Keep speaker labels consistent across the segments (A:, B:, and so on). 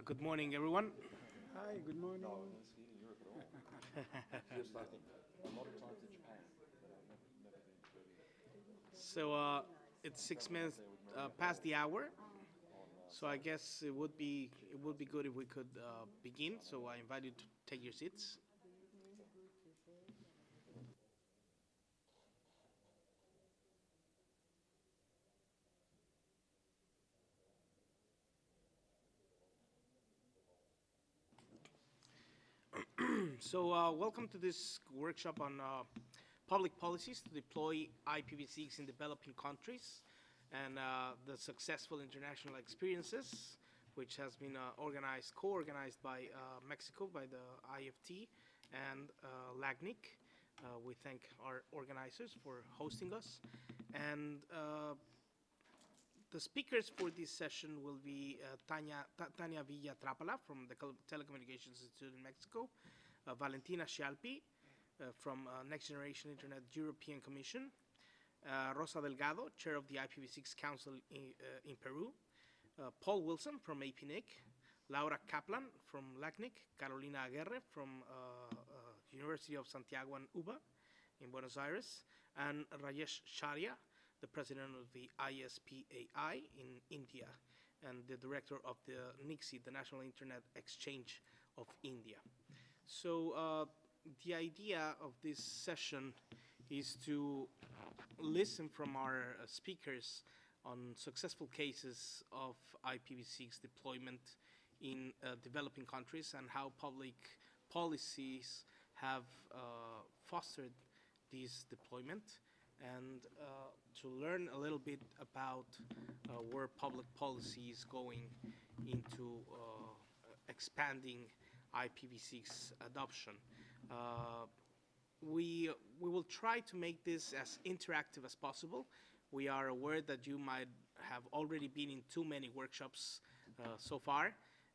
A: Uh, Good morning, everyone.
B: Hi, good morning.
A: So uh, it's six minutes uh, past the hour. So I guess it would be it would be good if we could uh, begin. So I invite you to take your seats. So uh, welcome to this workshop on uh, public policies to deploy IPv6 in developing countries and uh, the successful international experiences, which has been uh, organized, co-organized by uh, Mexico, by the IFT and uh, LACNIC. We thank our organizers for hosting us. And the speakers for this session will be uh, Tanya, Ta- Tanya Villa Trapala from the Telecommunications Institute in Mexico, Valentina Scialpi uh, from uh, Next Generation Internet European Commission, uh, Rosa Delgado, chair of the IPv6 Council in, uh, in Peru, uh, Paul Wilson from APNIC, Laura Kaplan from LACNIC, Carolina Aguirre from uh, uh, University of Santiago and UBA in Buenos Aires, and Rajesh Chharia, the president of the ISPAI in India and the director of the NIXI, the National Internet Exchange of India. So uh, the idea of this session is to listen from our uh, speakers on successful cases of IPv6 deployment in uh, developing countries and how public policies have uh, fostered this deployment and uh, to learn a little bit about uh, where public policy is going into expanding IPv6 adoption. Uh, we, we will try to make this as interactive as possible. We are aware that you might have already been in too many workshops uh, so far,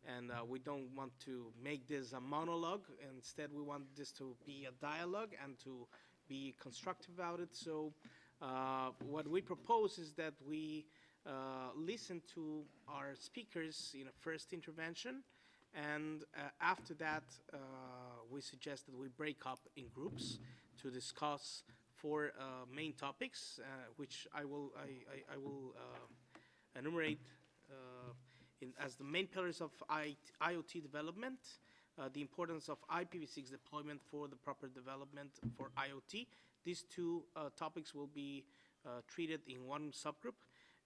A: and uh, we don't want to make this a monologue. Instead, we want this to be a dialogue and to be constructive about it. So, uh, what we propose is that we uh, listen to our speakers in a first intervention, and uh, after that, uh, we suggest that we break up in groups to discuss four uh, main topics, uh, which I will I, I, I will uh, enumerate uh, in, as the main pillars of I, IoT development, the importance of IPv6 deployment for the proper development for IoT. These two topics will be treated in one subgroup.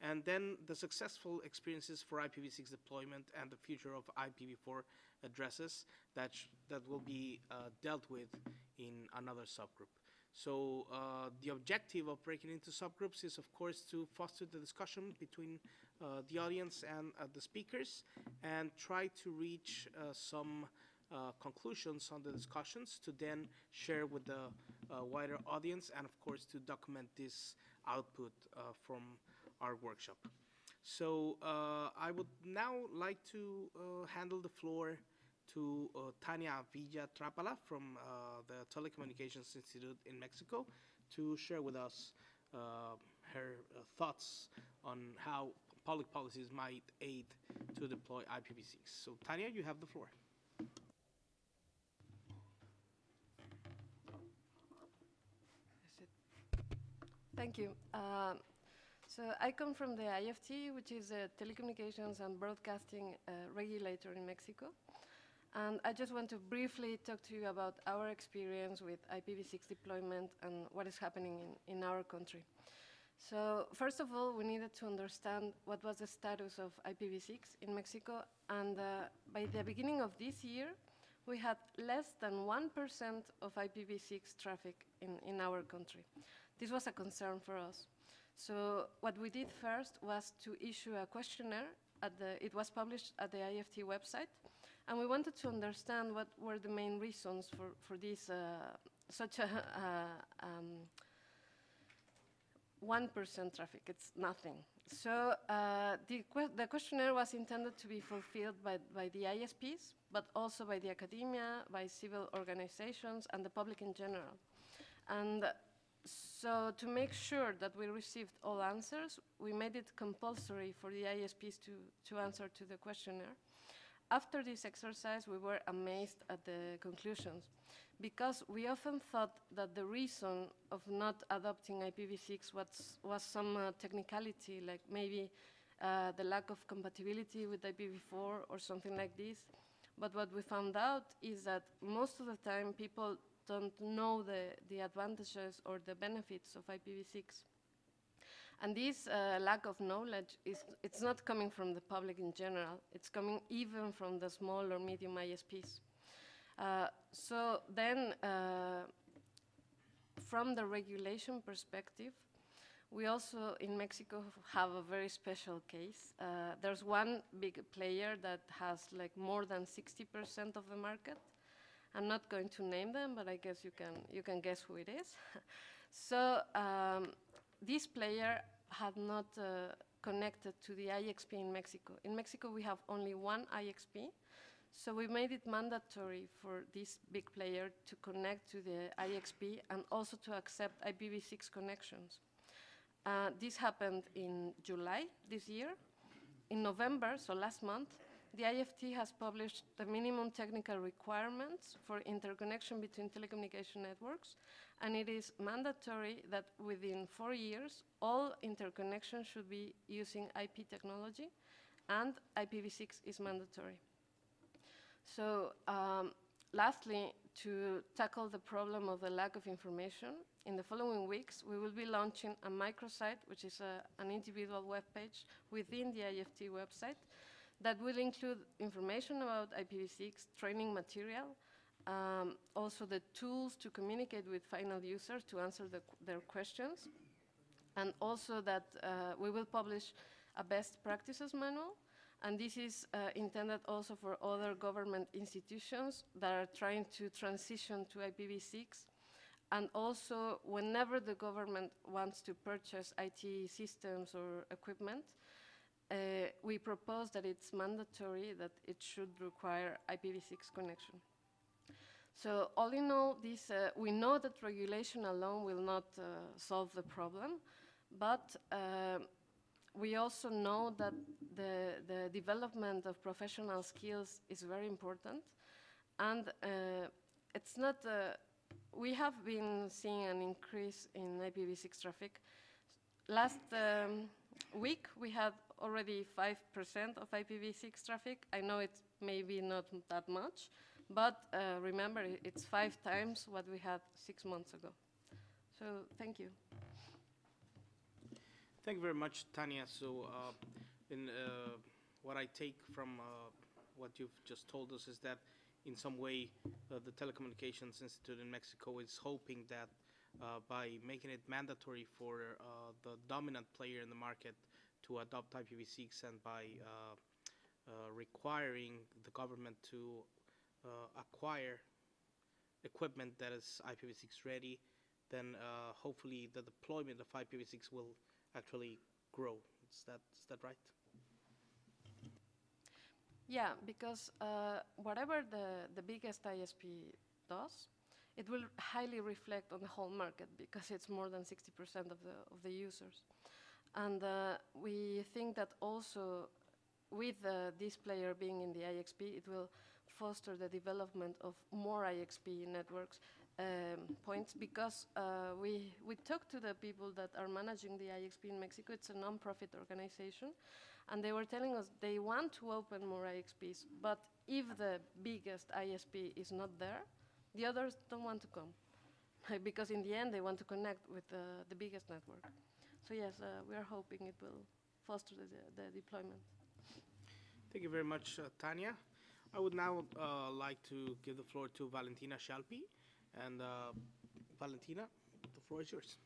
A: And then the successful experiences for IPv6 deployment and the future of IPv4 addresses that, that will be uh, dealt with in another subgroup. So uh, the objective of breaking into subgroups is, of course, to foster the discussion between uh, the audience and uh, the speakers and try to reach uh, some uh, conclusions on the discussions to then share with the wider audience and, of course, to document this output from our workshop. So uh, I would now like to uh, handle the floor to uh, Tania Villa Trapala from uh, the Telecommunications Institute in Mexico to share with us uh, her uh, thoughts on how public policies might aid to deploy IPv6. So Tania, you have the floor.
C: Thank you. So I come from the IFT, which is a telecommunications and broadcasting uh, regulator in Mexico. And I just want to briefly talk to you about our experience with IPv6 deployment and what is happening in, in our country. So first of all, we needed to understand what was the status of IPv6 in Mexico. And uh, by the beginning of this year, we had less than 1% of IPv6 traffic in, in our country. This was a concern for us. So what we did first was to issue a questionnaire. At the, it was published at the IFT website, and we wanted to understand what were the main reasons for, for this uh, such a uh, um, 1% traffic. It's nothing. So uh, the, que- the questionnaire was intended to be fulfilled by, by the ISPs, but also by the academia, by civil organizations, and the public in general. And so to make sure that we received all answers, we made it compulsory for the ISPs to, to answer to the questionnaire. after this exercise, we were amazed at the conclusions because we often thought that the reason of not adopting IPv6 was, was some uh, technicality, like maybe uh, the lack of compatibility with IPv4 or something like this. But what we found out is that most of the time people don't know the, the advantages or the benefits of IPv6. And this uh, lack of knowledge is it's not coming from the public in general. It's coming even from the small or medium ISPs. Uh, so then, uh, from the regulation perspective, we also in Mexico have a very special case. Uh, there's one big player that has like more than 60% of the market. I'm not going to name them, but I guess you can you can guess who it is. so um, this player had not uh, connected to the IXP in Mexico. In Mexico, we have only one IXP, so we made it mandatory for this big player to connect to the IXP and also to accept IPv6 connections. Uh, this happened in July this year. In November, so last month, the IFT has published the minimum technical requirements for interconnection between telecommunication networks, and it is mandatory that within four years, all interconnections should be using IP technology, and IPv6 is mandatory. So um, lastly, to tackle the problem of the lack of information, in the following weeks, we will be launching a microsite, which is a, an individual web page within the IFT website that will include information about IPv6, training material, um, also the tools to communicate with final users to answer the, their questions, and also that uh, we will publish a best practices manual and this is uh, intended also for other government institutions that are trying to transition to IPv6. And also, whenever the government wants to purchase IT systems or equipment, uh, we propose that it's mandatory that it should require IPv6 connection. So all in all, this, uh, we know that regulation alone will not uh, solve the problem, but uh, we also know that the, the development of professional skills is very important. And uh, it's not, uh, we have been seeing an increase in IPv6 traffic. Last um, week, we had already 5% of IPv6 traffic. I know it's maybe not that much, but uh, remember, it's five times what we had six months ago. So thank you.
A: Thank you very much, Tanya. So, uh, in uh, what I take from uh, what you've just told us is that, in some way, uh, the Telecommunications Institute in Mexico is hoping that uh, by making it mandatory for the dominant player in the market to adopt IPv6 and by uh, uh, requiring the government to uh, acquire equipment that is IPv6 ready, then hopefully the deployment of IPv6 will actually grow. Is that, is that right?
C: Yeah, because uh, whatever the, the biggest ISP does, it will highly reflect on the whole market because it's more than 60% of the, of the users. And uh, we think that also with this player being in the IXP, it will foster the development of more IXP networks um, points because uh, we, we talked to the people that are managing the IXP in Mexico. It's a non-profit organization. And they were telling us they want to open more IXPs, but if the biggest ISP is not there, the others don't want to come. because in the end, they want to connect with uh, the biggest network. So yes, uh, we are hoping it will foster the, the deployment.
A: Thank you very much, uh, Tanya. I would now uh, like to give the floor to Valentina Scialpi. And uh, Valentina, the floor is yours.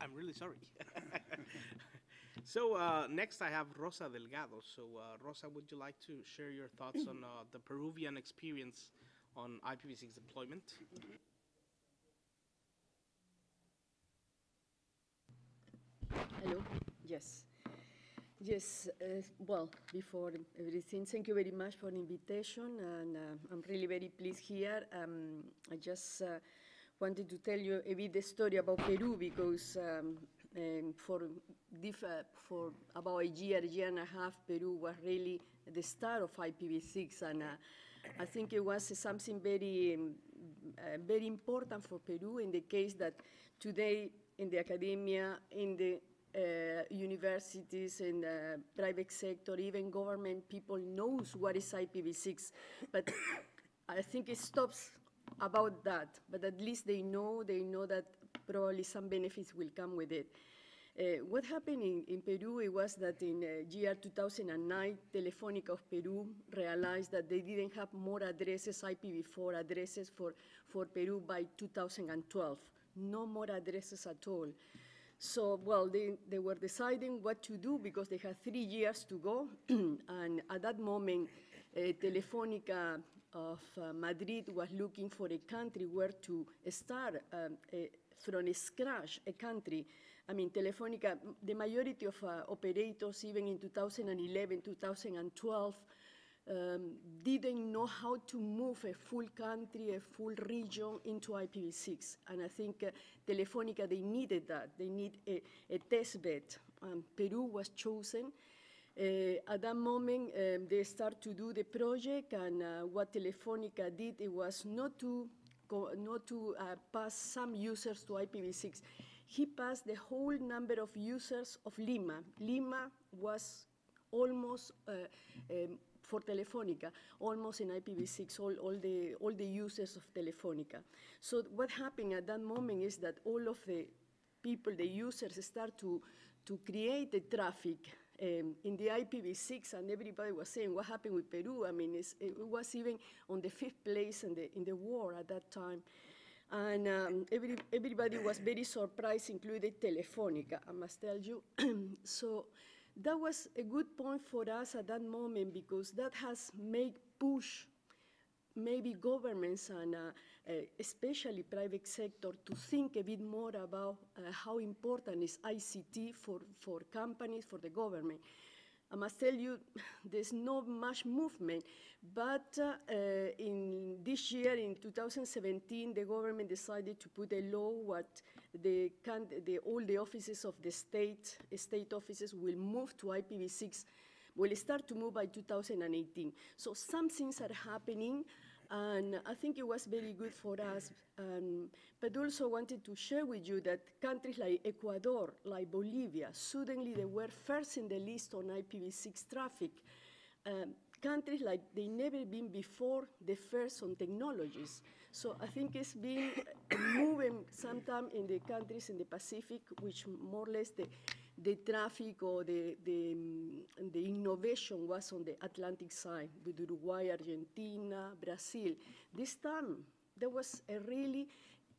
A: I'm really sorry. so uh, next I have Rosa Delgado. So uh, Rosa, would you like to share your thoughts on uh, the Peruvian experience on IPv6 deployment?
B: Hello. Yes. Yes, uh, well, before everything, thank you very much for the invitation, and uh, I'm really very pleased here. Um, I just uh, wanted to tell you a bit the story about Peru, because um, um, for, diff- uh, for about a year, year and a half, Peru was really the start of IPv6, and uh, I think it was something very, um, uh, very important for Peru in the case that today in the academia, in the uh, universities, in the private sector, even government people knows what is IPv6, but I think it stops about that. But at least they know, they know that probably some benefits will come with it. Uh, what happened in, in Peru it was that in uh, year 2009, Telefónica of Peru realized that they didn't have more addresses, IPv4 addresses for, for Peru by 2012. No more addresses at all. So, well, they, they were deciding what to do because they had three years to go. and at that moment, uh, Telefónica of uh, Madrid was looking for a country where to start um, a, from scratch, a country. I mean, Telefonica, the majority of uh, operators, even in 2011, 2012, um, didn't know how to move a full country, a full region into IPv6. And I think uh, Telefonica, they needed that. They need a, a test bed. Um, Peru was chosen. Uh, at that moment, um, they start to do the project, and uh, what Telefonica did, it was not to, go, not to uh, pass some users to IPv6. He passed the whole number of users of Lima. Lima was almost uh, um, for Telefonica, almost in IPv6, all, all, the, all the users of Telefonica. So what happened at that moment is that all of the people, the users, start to, to create the traffic um, in the IPv6, and everybody was saying, what happened with Peru? I mean, it was even on the fifth place in the, in the war at that time. And um, every, everybody was very surprised, including Telefonica, I must tell you. so that was a good point for us at that moment because that has made push maybe governments and uh, uh, especially private sector to think a bit more about uh, how important is ICT for, for companies, for the government. I must tell you, there's not much movement, but uh, uh, in this year, in 2017, the government decided to put a law what the, the, all the offices of the state, state offices will move to IPv6, will start to move by 2018. So some things are happening, and I think it was very good for us. Um, but also wanted to share with you that countries like Ecuador, like Bolivia, suddenly they were first in the list on IPv6 traffic. Um, countries like they never been before the first on technologies. So I think it's been moving sometime in the countries in the Pacific, which more or less the, the traffic or the, the, the innovation was on the Atlantic side with Uruguay, Argentina, Brazil. This time, there was a really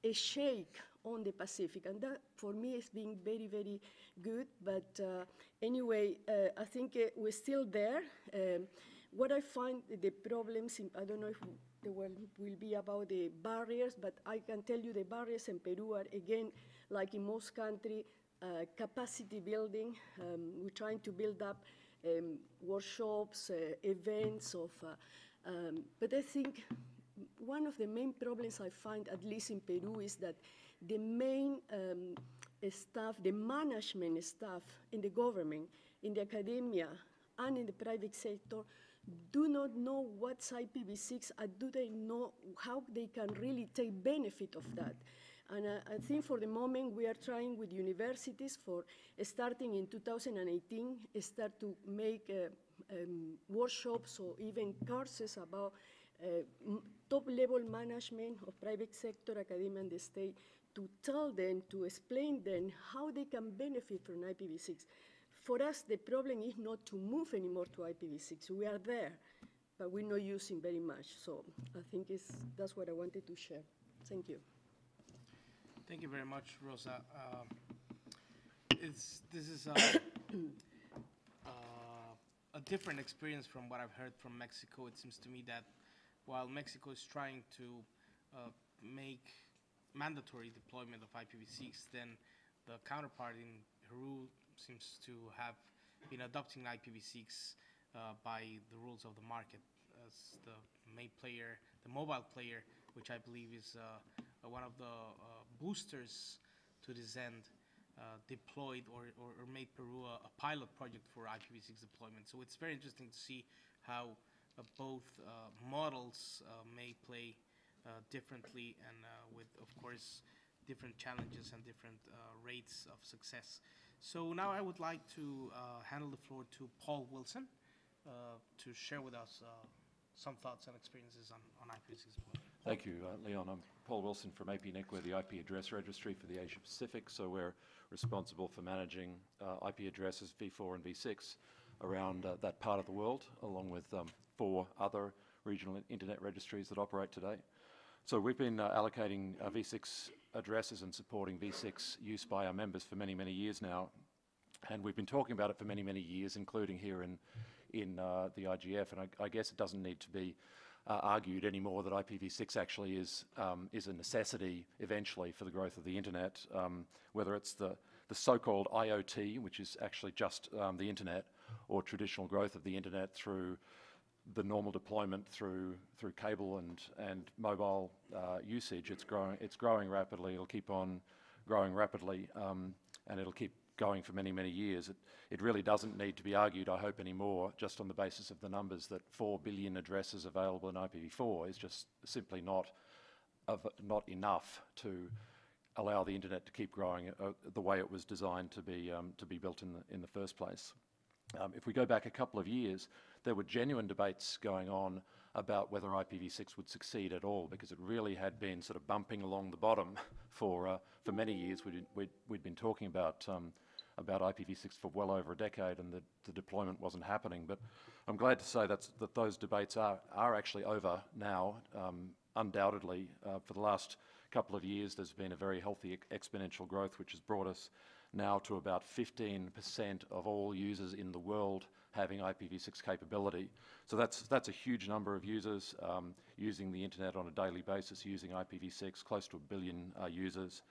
B: a shake on the Pacific, and that for me has been very, very good. But uh, anyway, uh, I think uh, we're still there. Um, what I find the problems, in, I don't know if there will, will be about the barriers, but I can tell you the barriers in Peru are, again, like in most countries, uh, capacity building. Um, we're trying to build up um, workshops, uh, events of, uh, um, but I think one of the main problems I find, at least in Peru, is that the main um, staff, the management staff in the government, in the academia, and in the private sector do not know what's IPv6 and do they know how they can really take benefit of that. And uh, I think for the moment we are trying with universities for uh, starting in 2018, start to make uh, um, workshops or even courses about top level management of private sector, academia and the state to tell them, to explain them how they can benefit from IPv6. For us, the problem is not to move anymore to IPv6. We are there, but we're not using very much. So I think that's what I wanted to share. Thank you.
A: Thank you very much, Rosa. Uh, it's, this is a, uh, a different experience from what I've heard from Mexico. It seems to me that while Mexico is trying to uh, make mandatory deployment of IPv6, then the counterpart in Peru seems to have been adopting IPv6 uh, by the rules of the market as the main player, the mobile player, which I believe is uh, one of the uh, boosters to this end. uh, deployed or, or, or made Peru a, a pilot project for IPv6 deployment. So it's very interesting to see how uh, both uh, models uh, may play uh, differently and uh, with, of course, different challenges and different rates of success. So now I would like to handle the floor to Paul Wilson to share with us some thoughts and experiences on, on IPv6 deployment.
D: Thank you, uh, Leon. I'm Paul Wilson from APNIC. We're the IP address registry for the Asia Pacific, so we're responsible for managing uh, IP addresses V4 and V6 around uh, that part of the world, along with um, four other regional internet registries that operate today. So we've been uh, allocating uh, V6 addresses and supporting V6 use by our members for many, many years now. And we've been talking about it for many, many years, including here in, in uh, the IGF. And I, I guess it doesn't need to be uh, argued anymore that IPv6 actually is, um, is a necessity eventually for the growth of the internet, um, whether it's the, the so-called IoT, which is actually just um, the internet, or traditional growth of the internet through the normal deployment through through cable and and mobile uh, usage. It's growing. It's growing rapidly. It'll keep on growing rapidly, um, and it'll keep going for many many years. It it really doesn't need to be argued. I hope anymore, just on the basis of the numbers that four billion addresses available in IPv4 is just simply not of not enough to allow the internet to keep growing uh, the way it was designed to be um, to be built in the in the first place. Um, if we go back a couple of years, there were genuine debates going on about whether IPv6 would succeed at all, because it really had been sort of bumping along the bottom for uh, for many years. We'd, we'd, we'd been talking about um, about IPv6 for well over a decade, and the, the deployment wasn't happening. But I'm glad to say that's, that those debates are are actually over now. Um, undoubtedly, uh, for the last couple of years, there's been a very healthy ex- exponential growth, which has brought us now to about 15% of all users in the world having IPv6 capability. So that's, that's a huge number of users um, using the internet on a daily basis, using IPv6, close to a billion uh, users.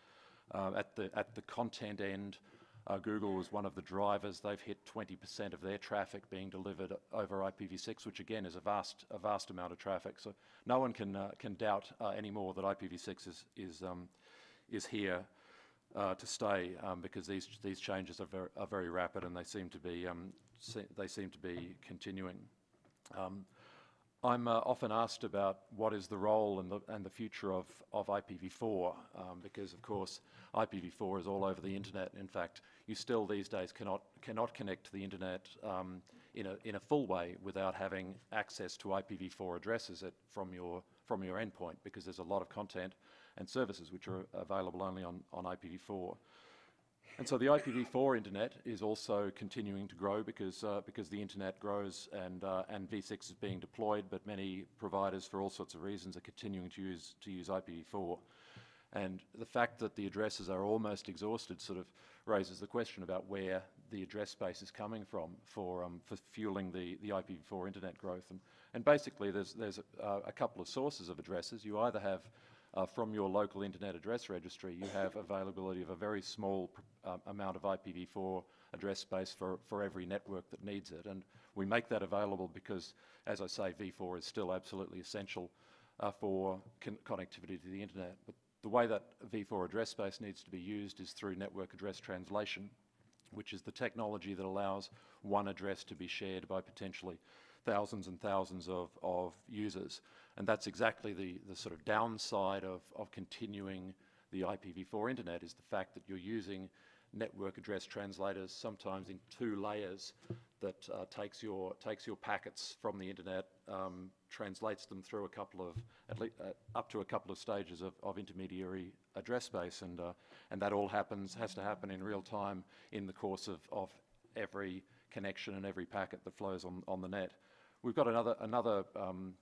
D: Uh, at, the, at the content end, uh, Google was one of the drivers. They've hit 20% of their traffic being delivered over IPv6, which again is a vast, a vast amount of traffic. So no one can, uh, can doubt uh, anymore that IPv6 is, is, um, is here uh, to stay um, because these these changes are very, are very rapid and they seem to be um, se they seem to be continuing. I'm uh, often asked about what is the role and the, and the future of, of IPv4 um, because of course IPv4 is all over the internet. In fact, you still these days cannot cannot connect to the internet um, in a in a full way without having access to IPv4 addresses at, from your from your endpoint because there's a lot of content and services which are available only on, on IPv4. And so the IPv4 internet is also continuing to grow because, uh, because the internet grows and, uh, and V6 is being deployed, but many providers, for all sorts of reasons, are continuing to use, to use IPv4. And the fact that the addresses are almost exhausted sort of raises the question about where the address space is coming from for, um, for fueling the, the IPv4 internet growth. And, and basically, there's, there's a, uh, a couple of sources of addresses. You either have uh, from your local internet address registry, you have availability of a very small uh, amount of IPv4 address space for, for every network that needs it. And we make that available because, as I say, V4 is still absolutely essential uh, for con connectivity to the internet. But the way that V4 address space needs to be used is through network address translation, which is the technology that allows one address to be shared by potentially thousands and thousands of, of users. And that's exactly the, the sort of downside of, of continuing the IPv4 internet is the fact that you're using network address translators sometimes in two layers that uh, takes your takes your packets from the internet, um, translates them through a couple of at least uh, up to a couple of stages of, of intermediary address space, and uh, and that all happens has to happen in real time in the course of, of every connection and every packet that flows on on the net. We've got another another um,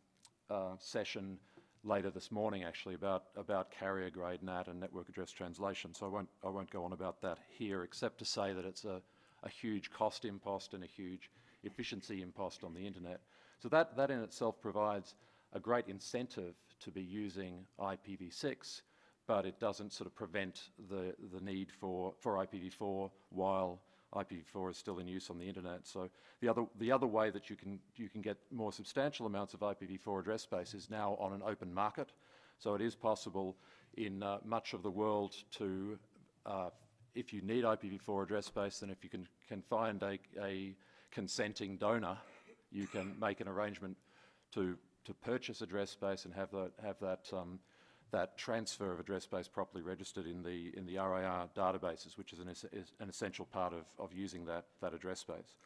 D: uh, session later this morning, actually, about about carrier grade NAT and network address translation. So I won't I won't go on about that here, except to say that it's a a huge cost impost and a huge efficiency impost on the internet. So that that in itself provides a great incentive to be using IPv6, but it doesn't sort of prevent the the need for for IPv4 while IPv4 is still in use on the internet. So the other, the other way that you can, you can get more substantial amounts of IPv4 address space is now on an open market. So it is possible in uh, much of the world to uh, if you need IPv4 address space, then if you can, can find a, a consenting donor, you can make an arrangement to, to purchase address space and have that, have that, um, that transfer of address space properly registered in the, in the RIR databases, which is an, es- is an essential part of, of using that, that address space.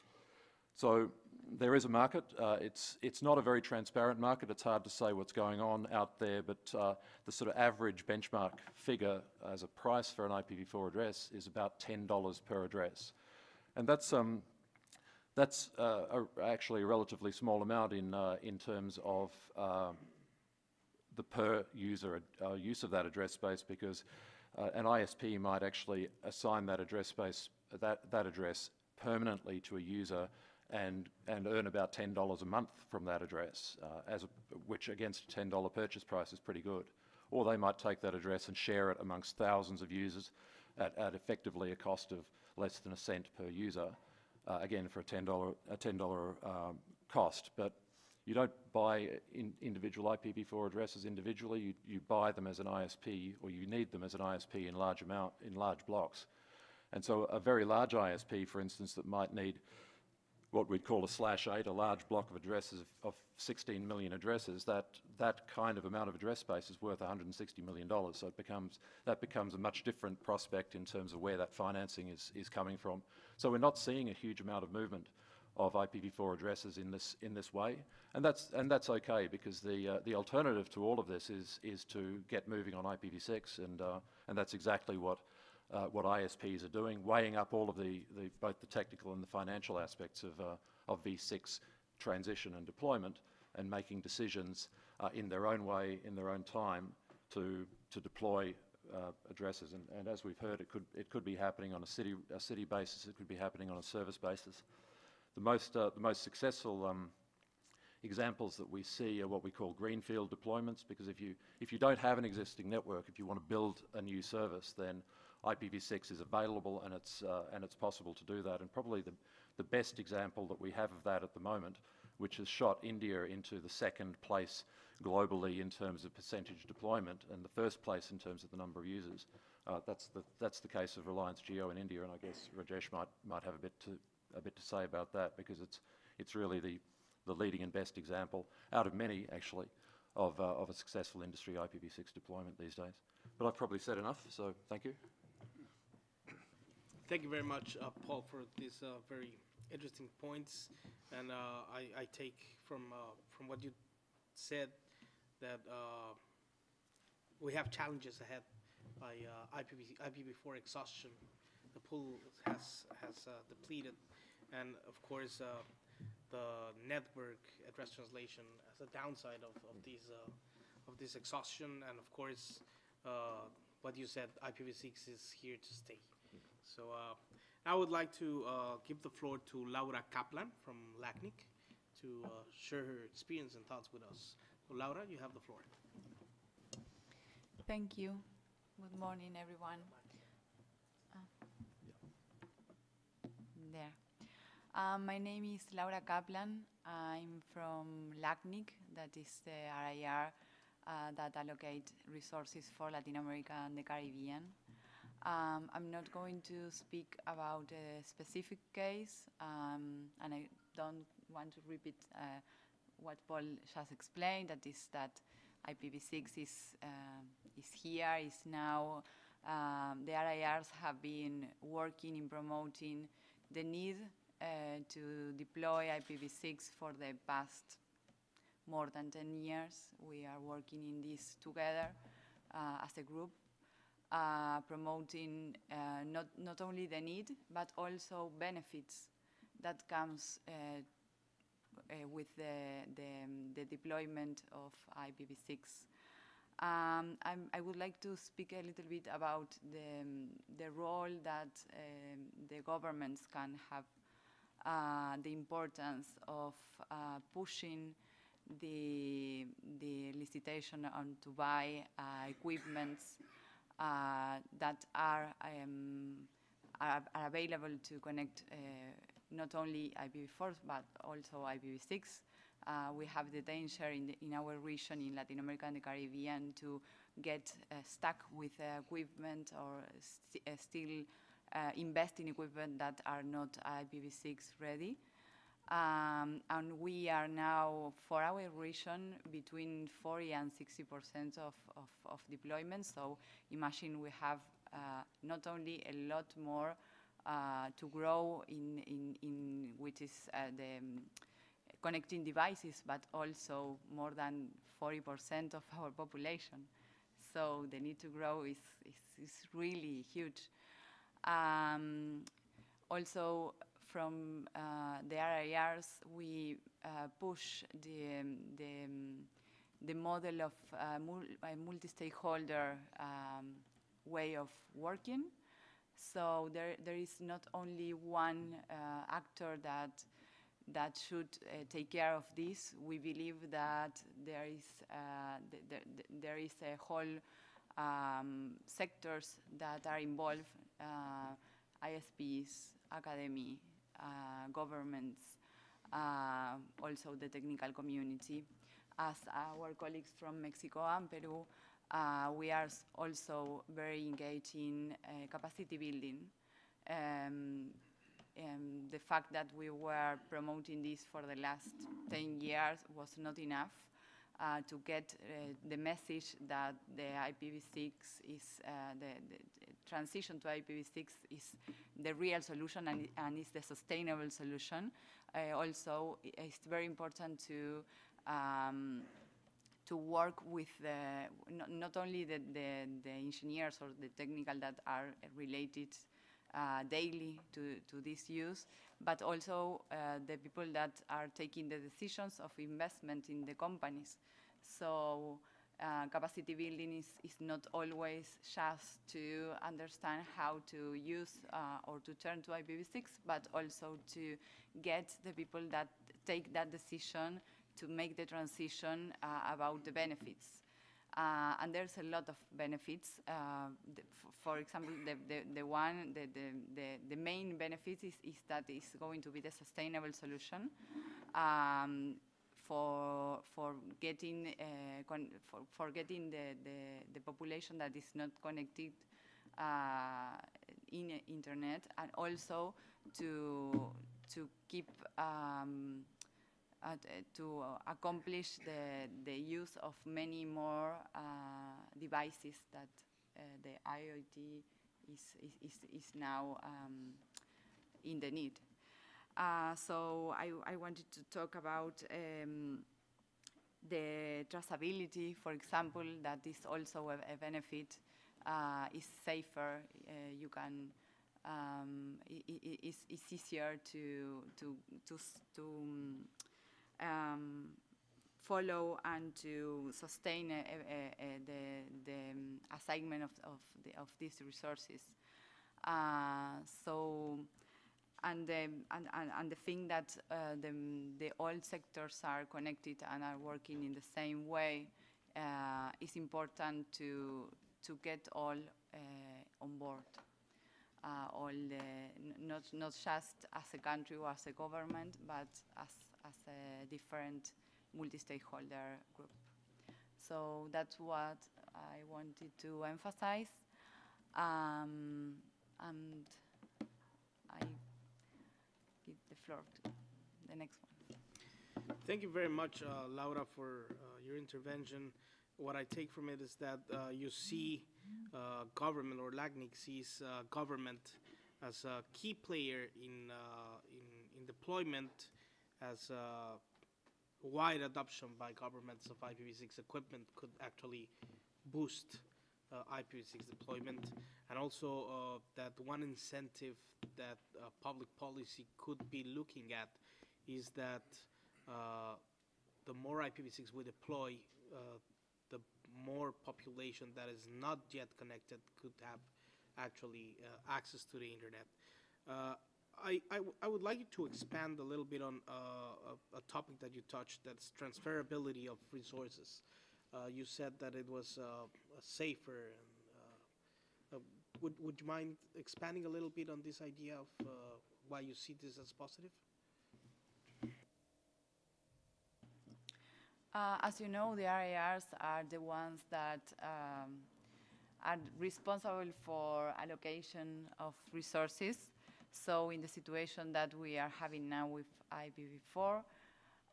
D: So there is a market. Uh, it's, it's not a very transparent market. It's hard to say what's going on out there, but uh, the sort of average benchmark figure as a price for an IPv4 address is about $10 per address. And that's, um, that's uh, a, actually a relatively small amount in, uh, in terms of um, the per user uh, use of that address space because uh, an ISP might actually assign that address space, that, that address permanently to a user and, and earn about $10 a month from that address, uh, as a, which against a $10 purchase price is pretty good. Or they might take that address and share it amongst thousands of users at, at effectively a cost of less than a cent per user, uh, again for a $10, a $10 um, cost. But you don't buy in individual IPv4 addresses individually, you, you buy them as an ISP or you need them as an ISP in large amount, in large blocks. And so a very large ISP, for instance, that might need what we'd call a slash eight, a large block of addresses of, of 16 million addresses, that, that kind of amount of address space is worth $160 million. So it becomes, that becomes a much different prospect in terms of where that financing is, is coming from. So we're not seeing a huge amount of movement of IPv4 addresses in this, in this way. And that's, and that's okay because the, uh, the alternative to all of this is, is to get moving on IPv6 and, uh, and that's exactly what uh, what ISPs are doing, weighing up all of the, the, both the technical and the financial aspects of, uh, of V6 transition and deployment and making decisions uh, in their own way, in their own time to, to deploy uh, addresses. And, and as we've heard, it could, it could be happening on a city, a city basis, it could be happening on a service basis. The most, uh, the most successful um, examples that we see are what we call greenfield deployments because if you, if you don't have an existing network, if you want to build a new service, then IPv6 is available and it's, uh, and it's possible to do that. And probably the, the best example that we have of that at the moment, which has shot India into the second place globally in terms of percentage deployment and the first place in terms of the number of users. Uh, that's, the, that's the case of Reliance Jio in India, and I guess Rajesh might, might have a bit, to, a bit to say about that because it's, it's really the, the leading and best example out of many, actually, of, uh, of a successful industry IPv6 deployment these days. But I've probably said enough, so thank you.
A: Thank you very much, uh, Paul, for these uh, very interesting points. And uh, I, I take from, uh, from what you said that uh, we have challenges ahead by IPv, IPv4 exhaustion. The pool has, has depleted. And of course, uh, the network address translation as a downside of, of, these, uh, of this exhaustion. And of course, uh, what you said, IPv6 is here to stay. So uh, I would like to uh, give the floor to Laura Kaplan from LACNIC to uh, share her experience and thoughts with us. So Laura, you have the floor.
E: Thank you. Good morning, everyone. There. Um, my name is Laura Kaplan. I'm from LACNIC, that is the RIR uh, that allocate resources for Latin America and the Caribbean. Um, I'm not going to speak about a specific case, um, and I don't want to repeat uh, what Paul just explained, that is that IPv6 is, uh, is here, is now, um, the RIRs have been working in promoting the need uh, to deploy IPv6 for the past more than 10 years. We are working in this together uh, as a group uh, promoting uh, not, not only the need, but also benefits that comes uh, uh, with the, the, the, deployment of IPv6. Um, i would like to speak a little bit about the, the role that um, the governments can have, uh, the importance of uh, pushing the, the licitation on to buy equipments uh, that are, um, are, are, available to connect uh, not only IPv4 but also IPv6. Uh, we have the danger in, the, in, our region in Latin America and the Caribbean to get uh, stuck with uh, equipment or st uh, still uh, invest in equipment that are not IPv6 ready. Um, and we are now, for our region, between 40 and 60 percent of, of, of deployment. So imagine we have uh, not only a lot more uh, to grow in, in, in which is uh, the um, connecting devices, but also more than 40 percent of our population. So the need to grow is, is, is really huge. Um, also, from uh, the RIRs, we uh, push the, um, the, um, the model of uh, mul multi-stakeholder um, way of working. So there, there is not only one uh, actor that that should uh, take care of this. We believe that there is uh, th th there is a whole um, sectors that are involved, ISPs, academy, uh, governments, uh, also the technical community. As our colleagues from Mexico and Peru, uh, we are also very engaged in capacity building. Um, um, the fact that we were promoting this for the last 10 years was not enough uh, to get uh, the message that the IPv6 is uh, the, the, transition to IPv6 is the real solution and, and is the sustainable solution. also, it's very important to um, to work with the, not, not, only the, the, the, engineers or the technical that are related uh, daily to, to this use, but also uh, the people that are taking the decisions of investment in the companies. So uh, capacity building is, is not always just to understand how to use uh, or to turn to IPv6, but also to get the people that take that decision to make the transition uh, about the benefits. Uh, and there's a lot of benefits. Uh, the, for example, the, the, the one, the, the, the, main benefit is, is that it's going to be the sustainable solution. Um, for for getting uh, for, for getting the, the, the population that is not connected uh, in internet and also to to keep um, uh, to accomplish the the use of many more uh, devices that uh, the IoT is is, is now um, in the need. Uh, so I, I, wanted to talk about um, the traceability, for example, that is also a, a benefit. Uh, is safer. Uh, you can. Um, it's, it's, easier to to to to um, follow and to sustain a, a, the the assignment of of, the, of these resources. Uh, so and the, and, and, and the thing that uh, the, the all sectors are connected and are working in the same way uh, is important to, to get all uh, on board. Uh, all the, not, not just as a country or as a government, but as, as a different multi-stakeholder group. So that's what I wanted to emphasize. Um, and I give the floor to the next one.
A: Thank you very much, uh, Laura, for uh, your intervention. What I take from it is that uh, you see uh, government, or LACNIC sees uh, government as a key player in, uh, in, in, deployment, as wide adoption by governments of IPv6 equipment could actually boost uh, IPv6 deployment, and also uh, that one incentive that uh, public policy could be looking at is that the more IPv6 we deploy, the more population that is not yet connected could have actually uh, access to the internet. Uh, I, I, would like you to expand a little bit on uh, a, a, topic that you touched, that's transferability of resources. Uh, you said that it was uh, safer. And, uh, would, would you mind expanding a little bit on this idea of why you see this as positive?
E: Uh, as you know, the RIRs are the ones that um, are responsible for allocation of resources. So in the situation that we are having now with IPv4,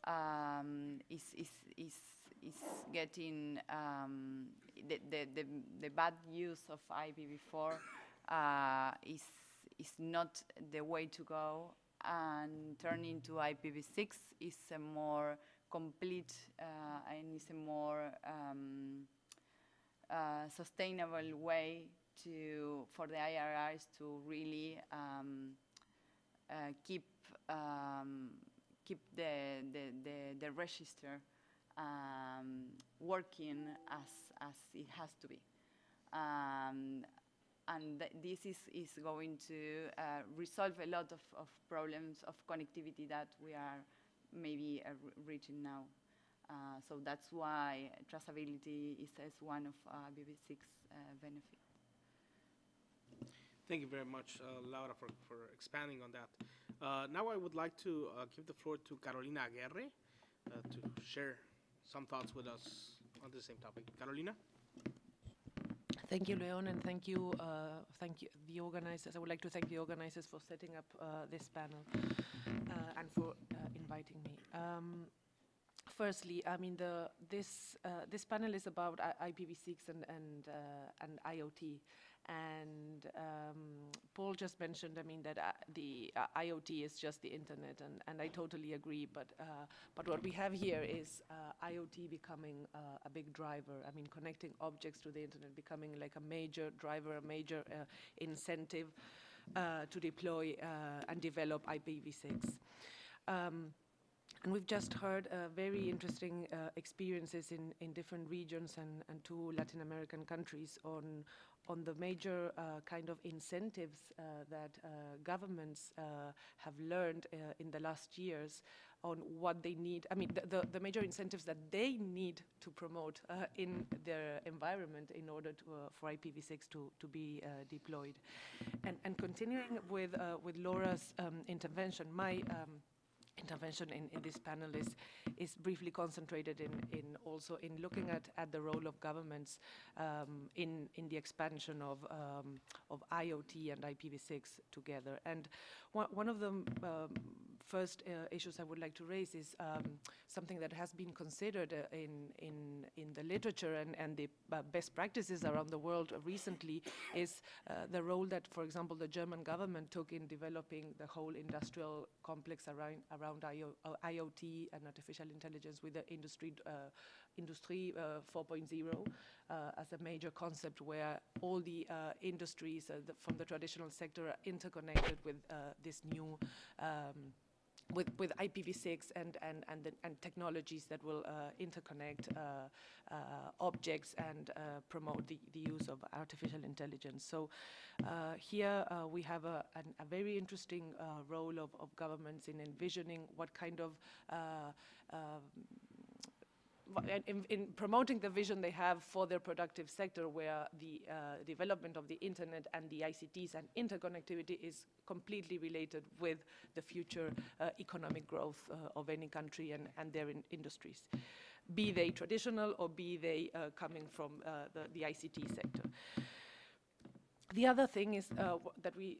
E: um, is, is, is, is getting um, the, the, the, the bad use of IPv4 uh, is, is not the way to go. And turning to IPv6 is a more complete uh, and is a more um, uh, sustainable way to for the IRRs to really um, uh, keep um, keep the the, the, the register um, working as as it has to be. Um, and th this is, is going to uh, resolve a lot of, of problems of connectivity that we are maybe uh, reaching now. Uh, so that's why traceability is, is one of uh, BB6 uh, benefits.
A: Thank you very much, uh, Laura, for, for expanding on that. Uh, now I would like to uh, give the floor to Carolina Aguirre uh, to share some thoughts with us on the same topic. Carolina?
F: Thank you, Leon, and thank you, uh, thank you, the organizers. I would like to thank the organizers for setting up uh, this panel uh, and for uh, inviting me. Um, firstly, I mean, the, this, uh, this panel is about IPv6 and, and, and IoT. And um, Paul just mentioned, I mean, that uh, the uh, IoT is just the internet, and, and I totally agree. But, uh, but what we have here is uh, IoT becoming uh, a big driver. I mean, connecting objects to the internet becoming like a major driver, a major uh, incentive to deploy and develop IPv6. Um, and we've just heard uh, very interesting uh, experiences in, in different regions and, and two Latin American countries on, on the major uh, kind of incentives uh, that uh, governments uh, have learned uh, in the last years on what they need. I mean, the, the, the major incentives that they need to promote uh, in their environment in order to, for IPv6 to, to be deployed. And, and continuing with, with Laura's um, intervention, my um, intervention in, in this panel is, is briefly concentrated in, in also in looking at, at the role of governments um, in, in the expansion of, um, of IoT and IPv6 together. And one, one of the um, first uh, issues I would like to raise is um, something that has been considered uh, in, in, in the literature and, and the uh, best practices around the world recently is uh, the role that, for example, the German government took in developing the whole industrial complex around, around IO, uh, IoT and artificial intelligence with the industry, industry uh, 4.0 uh, as a major concept where all the uh, industries the, from the traditional sector are interconnected with this new um, with, with IPv6 and, and, and, the, and technologies that will uh, interconnect uh, uh, objects and promote the, the use of artificial intelligence. So here we have a, an, a very interesting role of, of governments in envisioning what kind of um, in, in promoting the vision they have for their productive sector where the uh, development of the internet and the ICTs and interconnectivity is completely related with the future uh, economic growth uh, of any country and, and their in industries, be they traditional or be they uh, coming from uh, the, the ICT sector. The other thing is uh, that we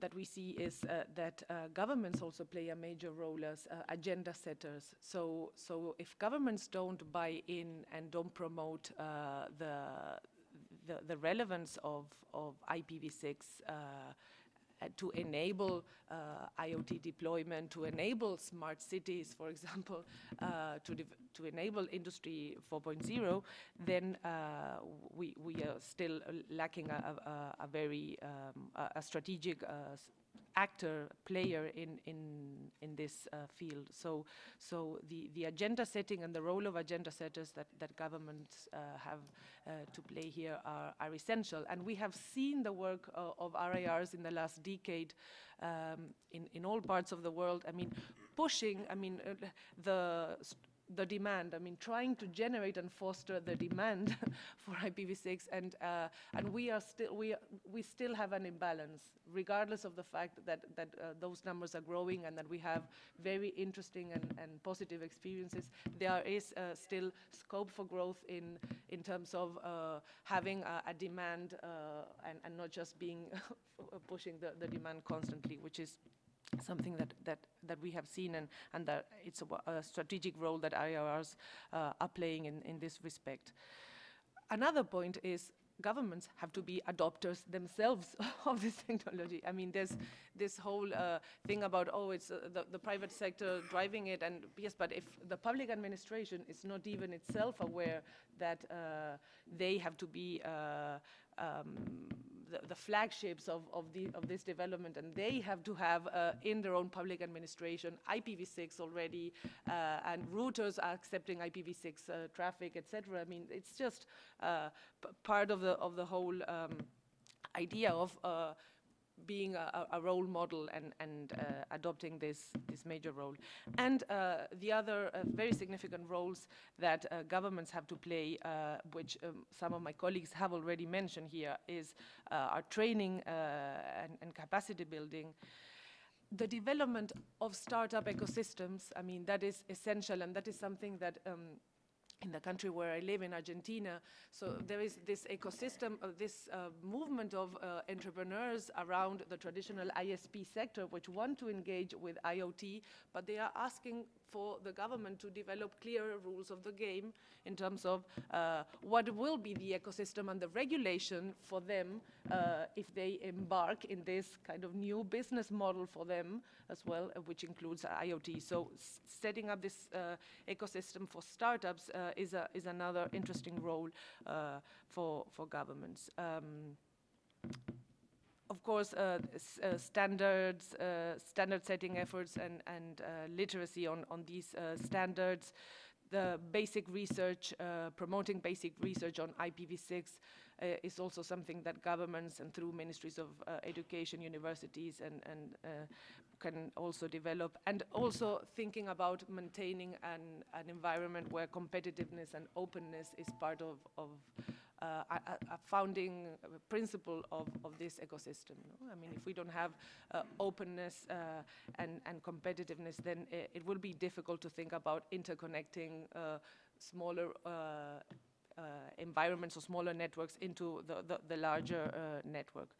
F: that we see is uh, that uh, governments also play a major role as uh, agenda setters. So, so if governments don't buy in and don't promote uh, the, the the relevance of of IPv6. Uh, to enable uh, IoT deployment, to enable smart cities, for example, uh, to, to enable Industry 4.0, then we, we are still lacking a, a, a very um, a, strategic actor, player in, in, in this uh, field. So, so the, the agenda setting and the role of agenda setters that, that governments uh, have uh, to play here are, are essential. And we have seen the work uh, of RIRs in the last decade um, in, in all parts of the world. I mean, pushing, I mean, uh, the, the demand. I mean, trying to generate and foster the demand for IPv6, and uh, and we are still we we still have an imbalance, regardless of the fact that that uh, those numbers are growing and that we have very interesting and, and positive experiences. There is uh, still scope for growth in in terms of uh, having a, a demand uh, and and not just being pushing the, the demand constantly, which is something that, that, that we have seen and, and that it's a, a strategic role that IRRs uh, are playing in, in this respect. Another point is governments have to be adopters themselves of this technology. I mean, there's this whole uh, thing about, oh, it's uh, the, the private sector driving it, and yes, but if the public administration is not even itself aware that uh, they have to be uh, um, the, the, flagships of, of, the, of this development, and they have to have uh, in their own public administration IPv6 already, uh, and routers are accepting IPv6 uh, traffic, etc. I mean, it's just part of the of the whole um, idea of being a, a, role model and, and uh, adopting this, this major role. And uh, the other uh, very significant roles that uh, governments have to play, uh, which um, some of my colleagues have already mentioned here, is uh, our training and, and, capacity building. The development of startup ecosystems, I mean, that is essential, and that is something that um, in the country where I live in Argentina. So there is this ecosystem, of this uh, movement of uh, entrepreneurs around the traditional ISP sector which want to engage with IoT, but they are asking for the government to develop clearer rules of the game in terms of uh, what will be the ecosystem and the regulation for them uh, if they embark in this kind of new business model for them as well, uh, which includes IoT. So setting up this uh, ecosystem for startups uh, is, a, is another interesting role uh, for, for governments. Um, of course, uh, uh, standards, uh, standard setting efforts and, and literacy on, on these standards, the basic research, promoting basic research on IPv6 is also something that governments and through ministries of education, universities and, and can also develop. And also thinking about maintaining an, an environment where competitiveness and openness is part of, of uh, a, a, founding principle of, of this ecosystem. No? I mean, if we don't have uh, openness uh, and, and competitiveness, then it, it, will be difficult to think about interconnecting uh, smaller uh, uh, environments or smaller networks into the, the, the larger network.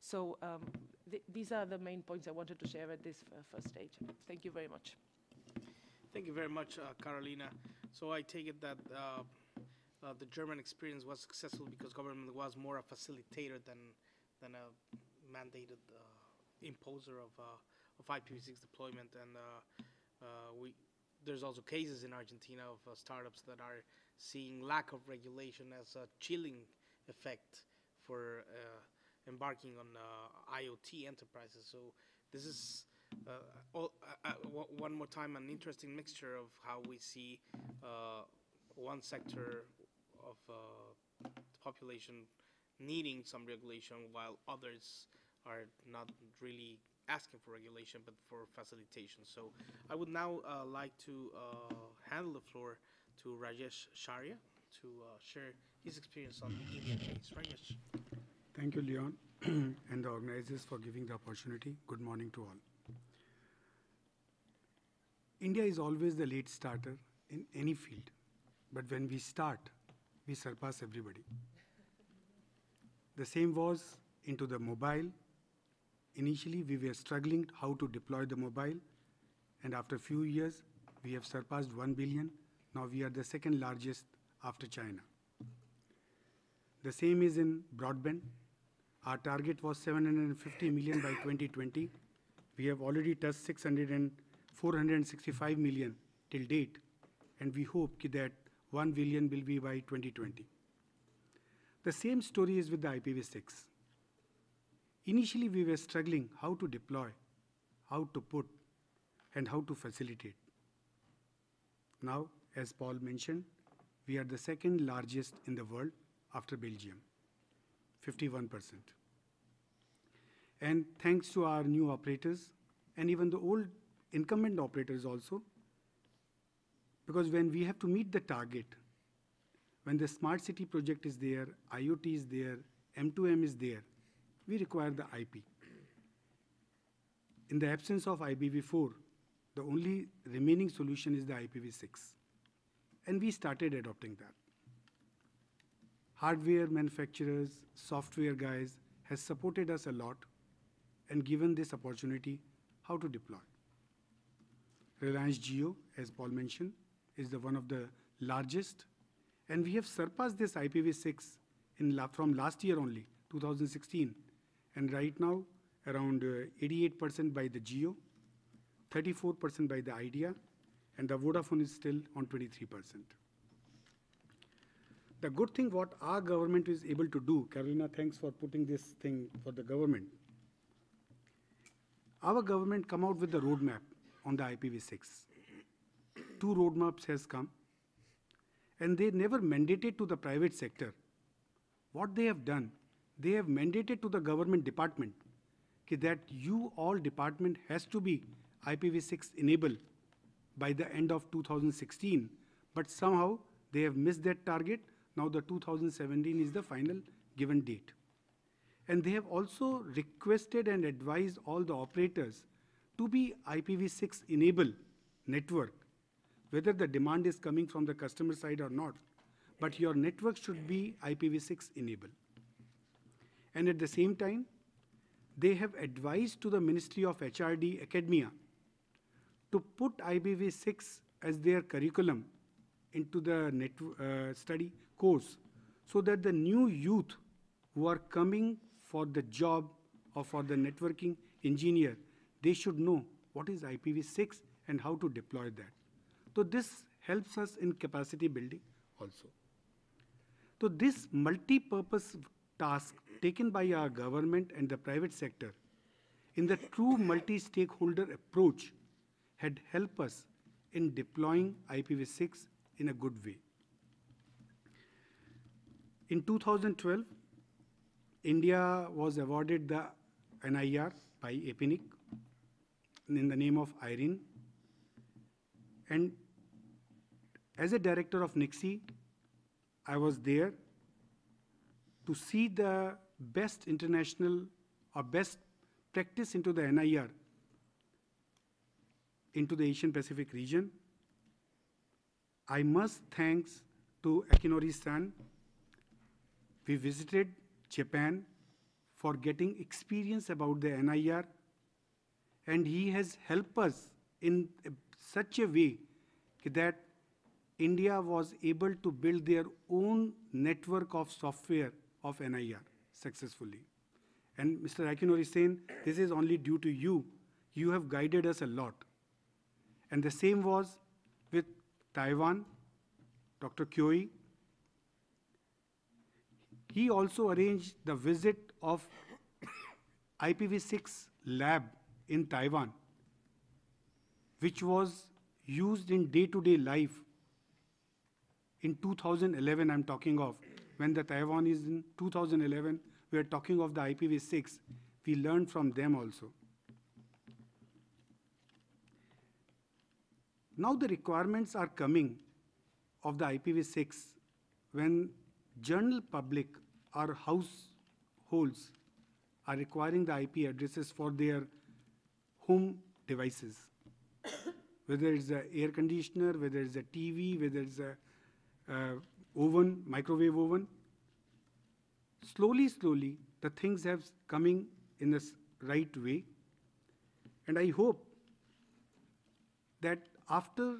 F: So um, th these are the main points I wanted to share at this first stage. Thank you very much.
A: Thank you very much, Carolina. So I take it that uh, the German experience was successful because government was more a facilitator than than a mandated uh, imposer of uh, of IPv6 deployment, and uh, uh, we there's also cases in Argentina of uh, startups that are seeing lack of regulation as a chilling effect for embarking on IoT enterprises. So this is all, one more time an interesting mixture of how we see one sector of uh, the population needing some regulation while others are not really asking for regulation but for facilitation. So I would now uh, like to uh, hand the floor to Rajesh Chharia to uh, share his experience on the India case. Rajesh.
G: Thank you, Leon, and the organizers for giving the opportunity. Good morning to all. India is always the late starter in any field, but when we start, we surpass everybody. The same was into the mobile. Initially, we were struggling how to deploy the mobile, and after a few years, we have surpassed 1 billion. Now we are the second largest after China. The same is in broadband. Our target was 750 million by 2020. We have already touched 600 and 465 million till date, and we hope that 1 billion will be by 2020. The same story is with the IPv6. Initially, we were struggling how to deploy, how to put, and how to facilitate. Now, as Paul mentioned, we are the second largest in the world after Belgium, 51%. And thanks to our new operators, and even the old incumbent operators also, Because when we have to meet the target, when the smart city project is there, IoT is there, M2M is there, we require the IP. In the absence of IPv4, the only remaining solution is the IPv6. And we started adopting that. Hardware manufacturers, software guys has supported us a lot and given this opportunity how to deploy. Reliance Jio, as Paul mentioned, is the one of the largest, and we have surpassed this IPv6 in la- from last year only, 2016, and right now around uh, 88% by the Jio, 34% by the Idea, and the Vodafone is still on 23%. The good thing what our government is able to do, Carolina, thanks for putting this thing for the government. Our government come out with the roadmap on the IPv6. Two roadmaps has come, and they never mandated to the private sector. What they have done, they have mandated to the government department that you all department has to be IPv6 enabled by the end of 2016, but somehow they have missed that target. Now the 2017 is the final given date. And they have also requested and advised all the operators to be IPv6 enable network, whether the demand is coming from the customer side or not, but your network should be IPv6 enable. And at the same time, they have advised to the Ministry of HRD Academia to put IPv6 as their curriculum into the net, uh, study course so that the new youth who are coming for the job or for the networking engineer, they should know what is IPv6 and how to deploy that. So this helps us in capacity building also. So this multi-purpose task taken by our government and the private sector in the true multi-stakeholder approach had helped us in deploying IPv6 in a good way. In 2012, India was awarded the NIR by APNIC in the name of IRINN. And as a director of NIXI, I was there to see the best international or best practice into the NIR into the Asian Pacific region. I must thanks to Akinori-san. We visited Japan for getting experience about the NIR and he has helped us in such a way that India was able to build their own network of software of NIR successfully. And Mr. Akinori is saying, this is only due to you. You have guided us a lot. And the same was with Taiwan, Dr. Kyoi. He also arranged the visit of IPv6 lab in Taiwan, which was used in day-to-day life in 2011 I'm talking of, when the Taiwan is in 2011, we are talking of the IPv6. We learned from them also. Now the requirements are coming of the IPv6 when general public or households are requiring the IP addresses for their home devices. whether it's a air conditioner, whether it's a TV, whether it's a Uh, oven, microwave oven. Slowly, slowly, the things have coming in the right way. And I hope that after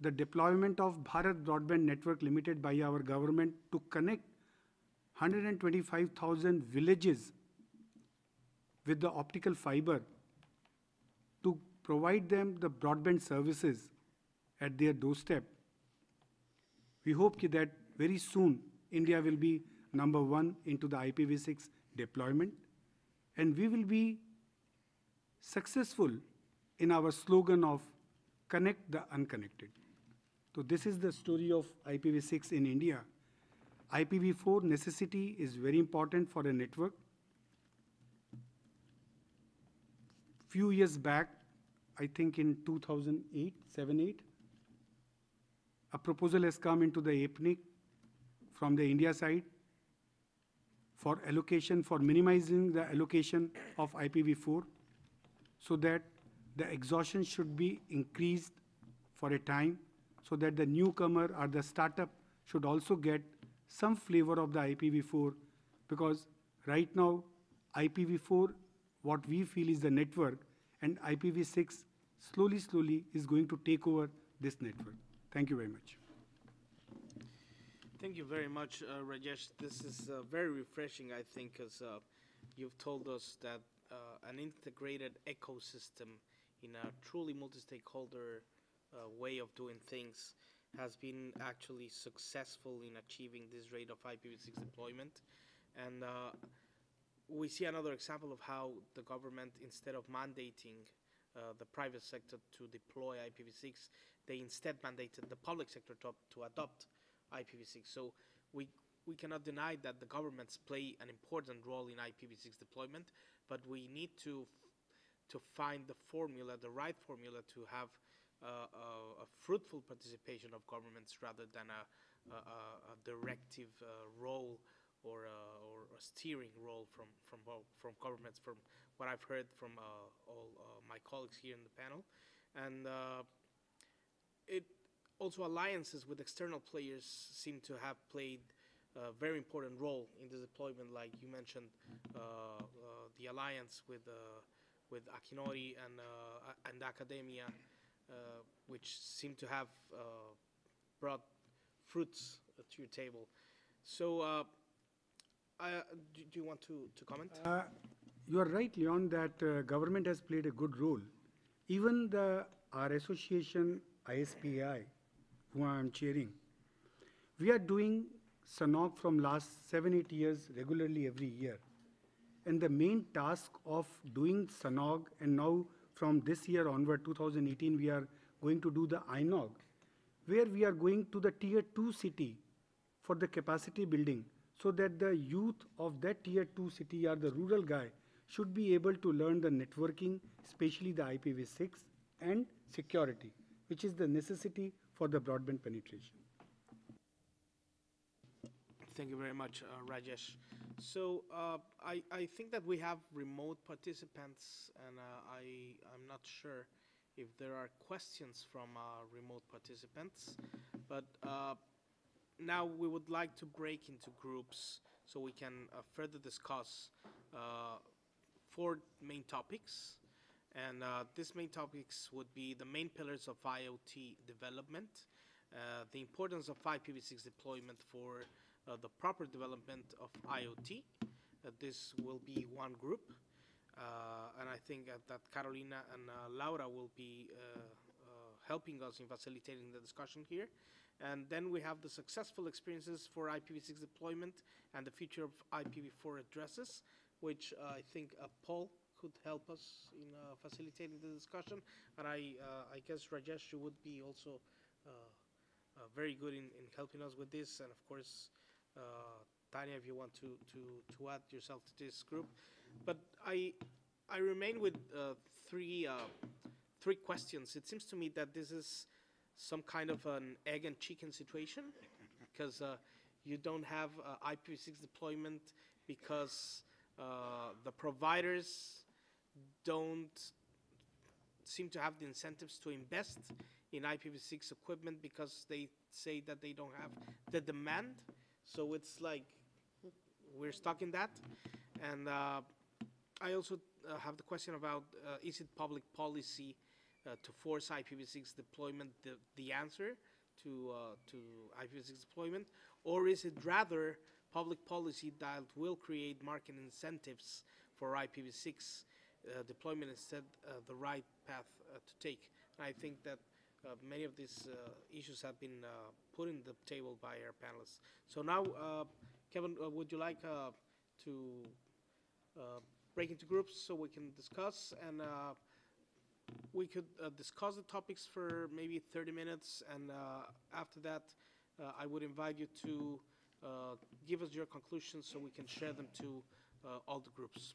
G: the deployment of Bharat Broadband Network Limited by our government to connect 125,000 villages with the optical fiber to provide them the broadband services at their doorstep. We hope that very soon India will be number one into the IPv6 deployment and we will be successful in our slogan of connect the unconnected. So this is the story of IPv6 in India. IPv4 necessity is very important for a network. Few years back, I think in 2008, 7, 8, a proposal has come into the APNIC from the India side for allocation, for minimizing the allocation of IPv4 so that the exhaustion should be increased for a time so that the newcomer or the startup should also get some flavor of the IPv4 because right now IPv4 what we feel is the network and IPv6 slowly slowly is going to take over this network. Thank you very much.
A: Thank you very much, uh, Rajesh. This is uh, very refreshing, I think, because uh, you've told us that uh, an integrated ecosystem in a truly multi-stakeholder uh, way of doing things has been actually successful in achieving this rate of IPv6 deployment. And uh, we see another example of how the government, instead of mandating the private sector to deploy IPv6, they instead mandated the public sector to, to adopt IPv6. So we, we cannot deny that the governments play an important role in IPv6 deployment, but we need to, to find the formula, the right formula to have uh, a, a fruitful participation of governments rather than a, a, a- directive uh, role or a, or a steering role from from from governments. From what I've heard from uh, all uh, my colleagues here in the panel, and uh, it also alliances with external players seem to have played a very important role in the deployment. Like you mentioned, uh, uh, the alliance with uh, with Akinori and uh, and academia, uh, which seem to have brought fruits to your table. So, do, do you want to, to comment?
G: You are right, Leon, that government has played a good role. Even the, our association ISPAI, who I am chairing, we are doing SANOG from last seven, eight years regularly every year. And the main task of doing SANOG, and now from this year onward, 2018, we are going to do the INOG, where we are going to the tier two city for the capacity building so that the youth of that tier 2 city or the rural guy should be able to learn the networking, especially the IPv6 and security, which is the necessity for the broadband penetration.
A: Thank you very much, uh, Rajesh. So uh, I, I think that we have remote participants, and uh, I, I'm not sure if there are questions from uh, remote participants, but uh, now we would like to break into groups so we can uh, further discuss four main topics. And uh, these main topics would be the main pillars of IoT development, uh, the importance of IPv6 deployment for uh, the proper development of IoT. Uh, this will be one group. Uh, and I think that, that Carolina and uh, Laura will be uh, uh, helping us in facilitating the discussion here. And then we have the successful experiences for IPv6 deployment and the future of IPv4 addresses, which uh, I think uh, Paul could help us in uh, facilitating the discussion. And I, uh, I guess Rajesh, you would be also uh, uh, very good in, in helping us with this. And of course, uh, Tanya, if you want to, to, to add yourself to this group. But I, I remain with uh, three, uh, three questions. It seems to me that this is some kind of an egg and chicken situation because uh, you don't have uh, IPv6 deployment because uh, the providers don't seem to have the incentives to invest in IPv6 equipment because they say that they don't have the demand. So it's like we're stuck in that. And uh, I also uh, have the question about uh, is it public policy uh, to force IPv6 deployment the, the answer to, uh, to IPv6 deployment, or is it rather public policy that will create market incentives for IPv6 uh, deployment instead uh, the right path uh, to take? And I think that uh, many of these uh, issues have been uh, put in the table by our panelists. So now, uh, Kevin, uh, would you like uh, to uh, break into groups so we can discuss and uh, we could uh, discuss the topics for maybe 30 minutes and uh, after that uh, I would invite you to uh, give us your conclusions so we can share them to uh, all the groups.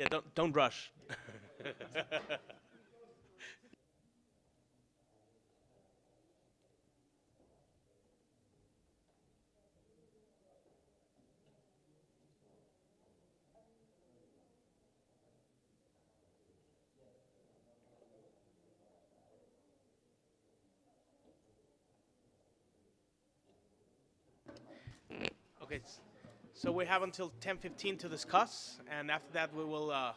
A: Yeah, don't don't rush. Okay, s- so we have until 10:15 to discuss, and after that we will uh,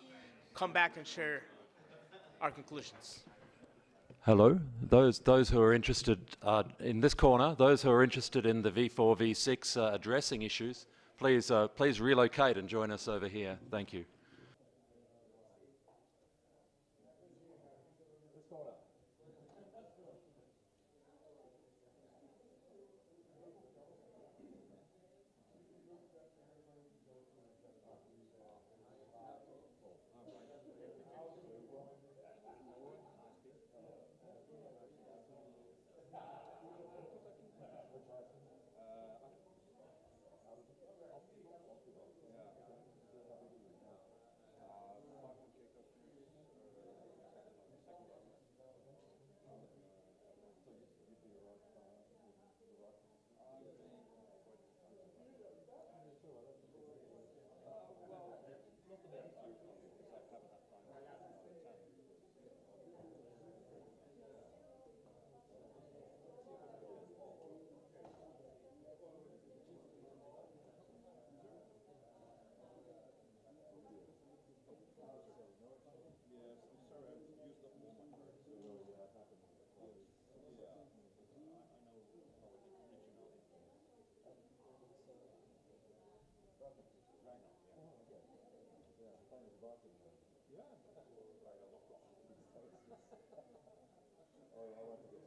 A: come back and share our conclusions.
D: Hello, those those who are interested uh, in this corner, those who are interested in the V4 V6 uh, addressing issues, please uh, please relocate and join us over here. Thank you. fajne dbacie miałem. Ja? Tak, ja, no.